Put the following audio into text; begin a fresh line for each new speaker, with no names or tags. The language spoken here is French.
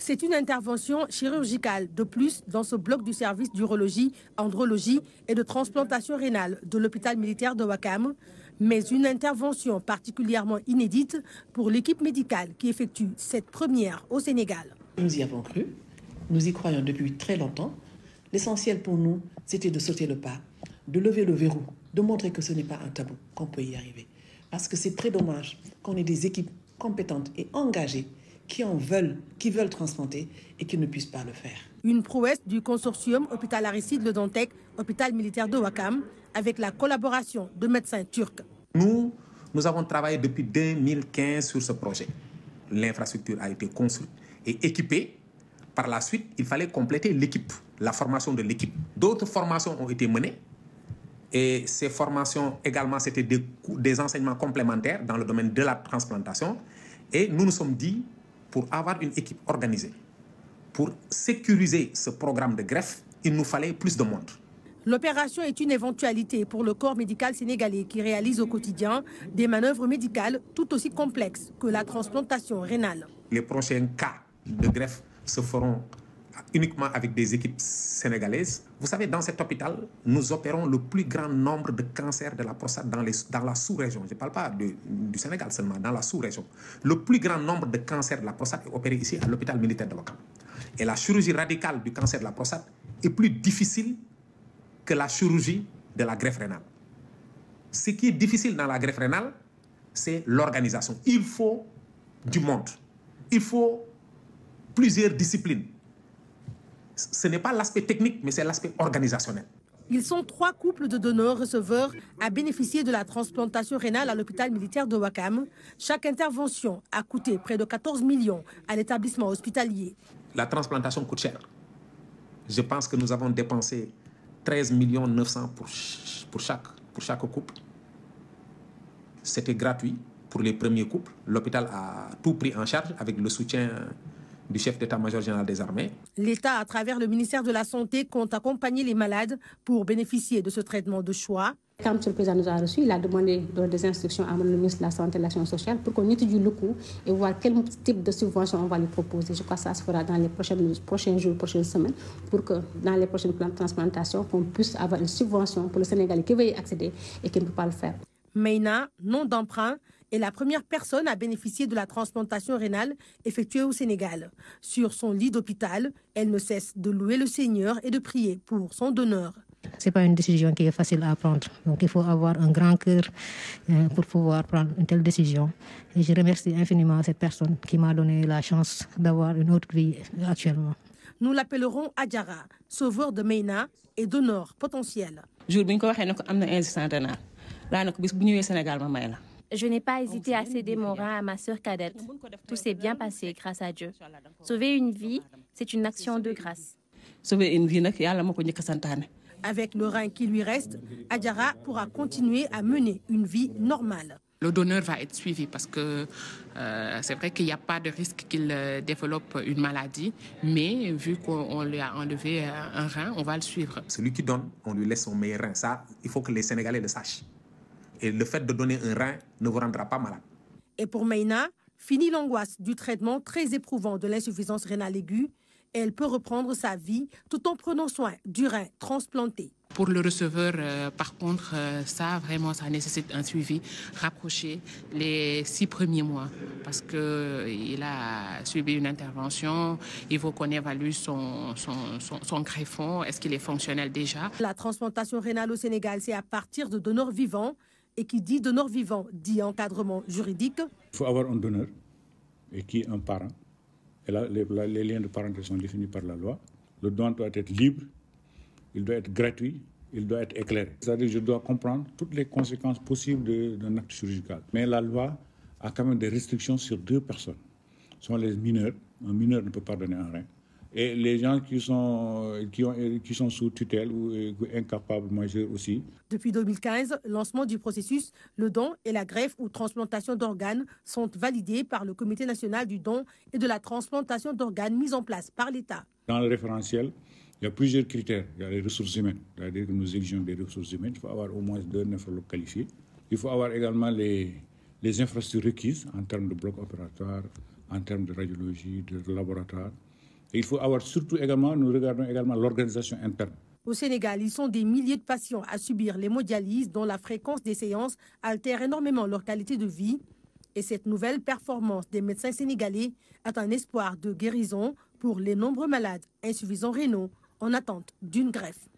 C'est une intervention chirurgicale de plus dans ce bloc du service d'urologie, andrologie et de transplantation rénale de l'hôpital militaire de Wakam, mais une intervention particulièrement inédite pour l'équipe médicale qui effectue cette première au Sénégal.
Nous y avons cru, nous y croyons depuis très longtemps. L'essentiel pour nous, c'était de sauter le pas, de lever le verrou, de montrer que ce n'est pas un tabou, qu'on peut y arriver. Parce que c'est très dommage qu'on ait des équipes compétentes et engagées qui en veulent, qui veulent transplanter et qui ne puissent pas le faire.
Une prouesse du consortium Hôpital Aristide Le Dantec, Hôpital militaire de Wakam, avec la collaboration de médecins turcs.
Nous, nous avons travaillé depuis 2015 sur ce projet. L'infrastructure a été construite et équipée. Par la suite, il fallait compléter l'équipe, la formation de l'équipe. D'autres formations ont été menées. Et ces formations également, c'était des, des enseignements complémentaires dans le domaine de la transplantation. Et nous nous sommes dit, pour avoir une équipe organisée, pour sécuriser ce programme de greffe, il nous fallait plus de monde.
L'opération est une éventualité pour le corps médical sénégalais qui réalise au quotidien des manœuvres médicales tout aussi complexes que la transplantation rénale.
Les prochains cas de greffe se feront uniquement avec des équipes sénégalaises. Vous savez, dans cet hôpital, nous opérons le plus grand nombre de cancers de la prostate dans, la sous-région. Je ne parle pas du Sénégal seulement, dans la sous-région. Le plus grand nombre de cancers de la prostate est opéré ici à l'hôpital militaire de Wakam. Et la chirurgie radicale du cancer de la prostate est plus difficile que la chirurgie de la greffe rénale. Ce qui est difficile dans la greffe rénale, c'est l'organisation. Il faut du monde. Il faut plusieurs disciplines. Ce n'est pas l'aspect technique, mais c'est l'aspect organisationnel.
Ils sont trois couples de donneurs-receveurs à bénéficier de la transplantation rénale à l'hôpital militaire de Wakam. Chaque intervention a coûté près de 14 millions à l'établissement hospitalier.
La transplantation coûte cher. Je pense que nous avons dépensé 13 millions 900 pour, pour, chaque, pour chaque couple. C'était gratuit pour les premiers couples. L'hôpital a tout pris en charge avec le soutien du chef d'état-major général des armées.
L'État, à travers le ministère de la Santé, compte accompagner les malades pour bénéficier de ce traitement de choix.
Quand M. le Président nous a reçus, il a demandé des instructions à le ministre de la Santé et de l'Action sociale pour qu'on étudie le coût et voir quel type de subvention on va lui proposer. Je crois que ça se fera dans les prochaines, prochains jours, prochaines semaines, pour que dans les prochaines plans de transplantation, qu'on puisse avoir une subvention pour le Sénégalais qui veut y accéder et qui ne peut pas le faire.
Meina, nom d'emprunt, est la première personne à bénéficier de la transplantation rénale effectuée au Sénégal. Sur son lit d'hôpital, elle ne cesse de louer le Seigneur et de prier pour son donneur.
Ce n'est pas une décision qui est facile à prendre. Donc il faut avoir un grand cœur pour pouvoir prendre une telle décision. Et je remercie infiniment cette personne qui m'a donné la chance d'avoir une autre vie actuellement.
Nous l'appellerons Adjara, sauveur de Meina et donneur potentiel.
Je n'ai pas hésité à céder mon rein à ma sœur cadette. Tout s'est bien passé grâce à Dieu. Sauver une vie, c'est une action de grâce.
Avec le rein qui lui reste, Adjara pourra continuer à mener une vie normale.
Le donneur va être suivi parce que euh, c'est vrai qu'il n'y a pas de risque qu'il euh, développe une maladie, mais vu qu'on lui a enlevé euh, un rein, on va le suivre.
Celui qui donne, on lui laisse son meilleur rein. Ça, il faut que les Sénégalais le sachent. Et le fait de donner un rein ne vous rendra pas malade.
Et pour Meina, fini l'angoisse du traitement très éprouvant de l'insuffisance rénale aiguë. Elle peut reprendre sa vie tout en prenant soin du rein transplanté.
Pour le receveur, euh, par contre, euh, ça, vraiment, ça nécessite un suivi rapproché les six premiers mois parce qu'il a subi une intervention. Il faut qu'on évalue son, son, son, son greffon. Est-ce qu'il est fonctionnel déjà?
La transplantation rénale au Sénégal, c'est à partir de donneurs vivants. Et qui dit donneur vivant dit encadrement juridique.
Il faut avoir un donneur et qui est un parent. Et là, les, liens de parenté sont définis par la loi. Le don doit être libre, il doit être gratuit, il doit être éclairé. C'est-à-dire que je dois comprendre toutes les conséquences possibles d'un acte chirurgical. Mais la loi a quand même des restrictions sur deux personnes. Ce sont les mineurs. Un mineur ne peut pas donner un rein. Et les gens qui sont, qui ont, qui sont sous tutelle ou incapables majeurs aussi.
Depuis 2015, lancement du processus, le don et la greffe ou transplantation d'organes sont validés par le Comité national du don et de la transplantation d'organes mis en place par l'État.
Dans le référentiel, il y a plusieurs critères. Il y a les ressources humaines, c'est-à-dire que nous exigeons des ressources humaines. Il faut avoir au moins deux néphrologues qualifiés. Il faut avoir également les, les infrastructures requises en termes de blocs opératoires, en termes de radiologie, de laboratoire. Il faut avoir surtout également, nous regardons également l'organisation interne.
Au Sénégal, ils sont des milliers de patients à subir l'hémodialyse dont la fréquence des séances altère énormément leur qualité de vie. Et cette nouvelle performance des médecins sénégalais est un espoir de guérison pour les nombreux malades insuffisants rénaux en attente d'une greffe.